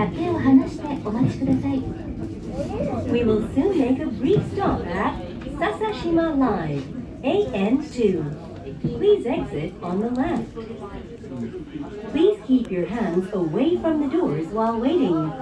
We will soon make a brief stop at Sasashima-live, AN2. Please exit on the left. Please keep your hands away from the doors while waiting.